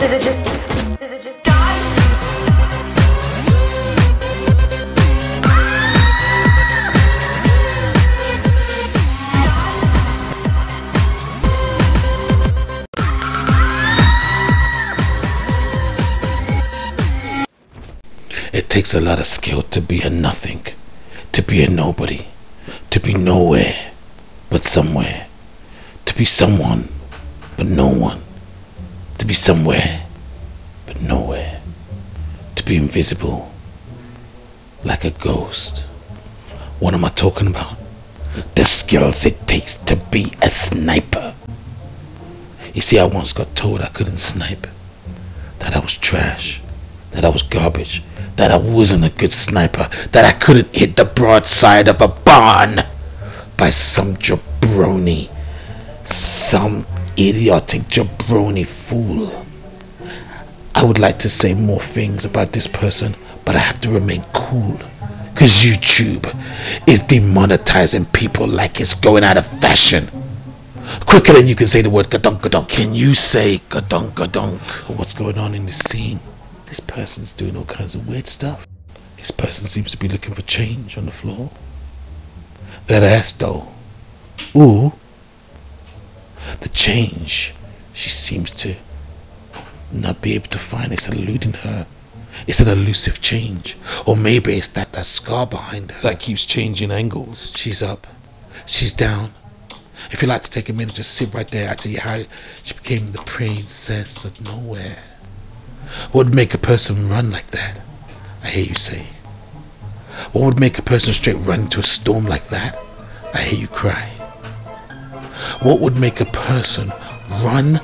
Does it just? It takes a lot of skill to be a nothing, to be a nobody, to be nowhere but somewhere, to be someone but no one, to be somewhere but nowhere, to be invisible like a ghost. What am I talking about? The skills it takes to be a sniper. You see, I once got told I couldn't snipe, that I was trash, that I was garbage, that I wasn't a good sniper, that I couldn't hit the broadside of a barn by some jabroni, some idiotic jabroni fool. I would like to say more things about this person, but I have to remain cool. Cause YouTube is demonetizing people like it's going out of fashion. Quicker than you can say the word gadunk gadunk. Can you say gadunk gadunk? What's going on in this scene? This person's doing all kinds of weird stuff. This person seems to be looking for change on the floor. That ass though. Ooh. Change she seems to not be able to find is eluding her. It's an elusive change. Or maybe it's that, that scar behind her that keeps changing angles. She's up. She's down. If you'd like to take a minute, just sit right there. I tell you how she became the princess of nowhere. What would make a person run like that? I hear you say. What would make a person straight run into a storm like that? I hear you cry. What would make a person run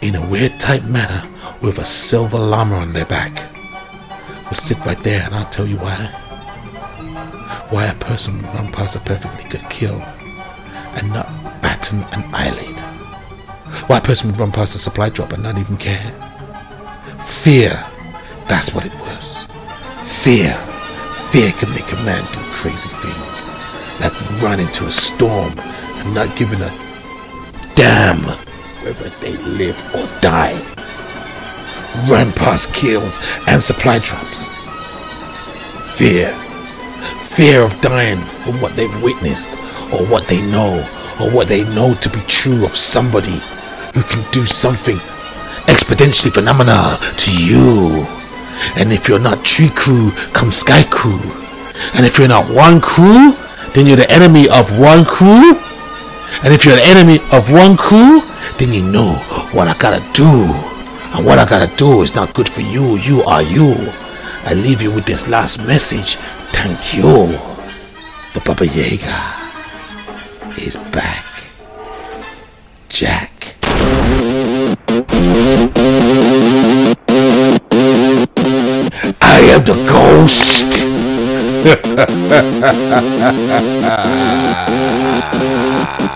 in a weird type manner with a silver llama on their back? Well, sit right there and I'll tell you why. Why a person would run past a perfectly good kill and not batten an eyelid. Why a person would run past a supply drop and not even care. Fear. That's what it was. Fear. Fear can make a man do crazy things. Like run into a storm and not giving a damn whether they live or die. Run past kills and supply drops. Fear. Fear of dying from what they've witnessed or what they know or what they know to be true of somebody who can do something exponentially phenomenal to you. And if you're not tree crew, come sky crew. And if you're not one crew, then you're the enemy of one crew. And if you're an enemy of one crew, then you know what I gotta do. And what I gotta do is not good for you. You are you. I leave you with this last message. Thank you. The Baba Yaga is back. Jack. I am the ghost.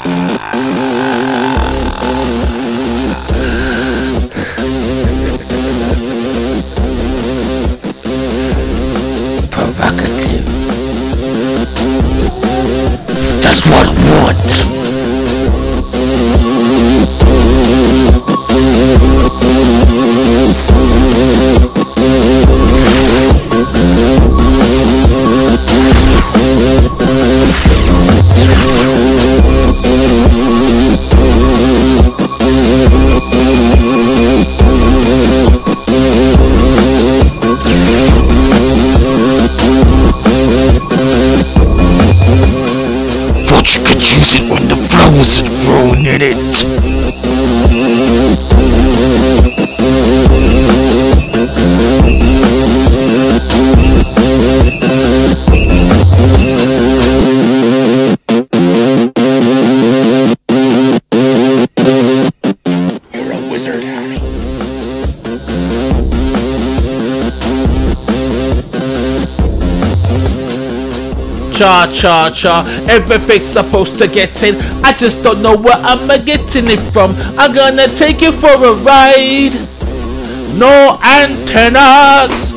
That's what I wizard, Cha cha cha, everything's supposed to get in. I just don't know where I'm getting it from. I'm gonna take you for a ride. No antennas.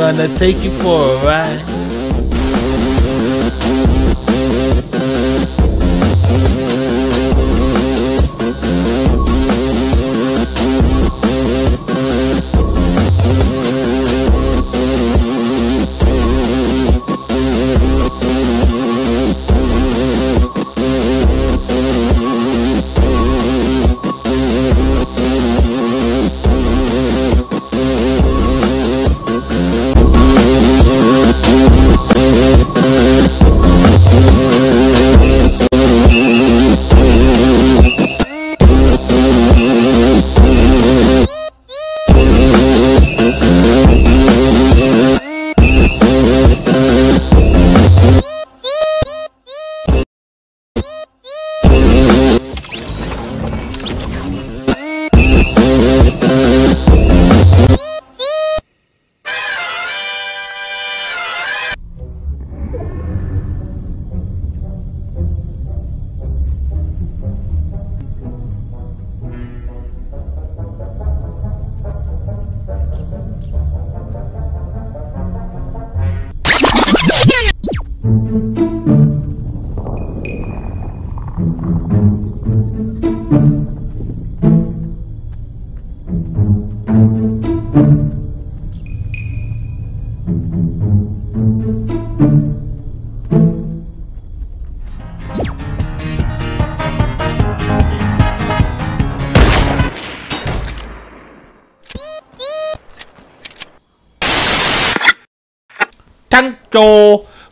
gonna take you for a ride.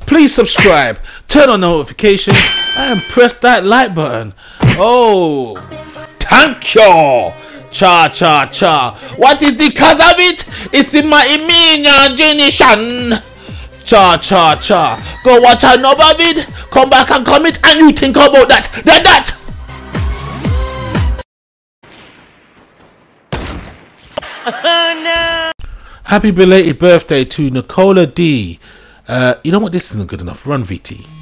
Please subscribe, turn on notification, and press that like button. Oh, thank you. Cha cha cha. What is the cause of it? It's in my imagination. Cha cha cha. Go watch another vid. Come back and comment, and you think about that. That that. Happy belated birthday to Nicola D. Uh, you know what? This isn't good enough. Run VT.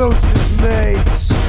Closest mates.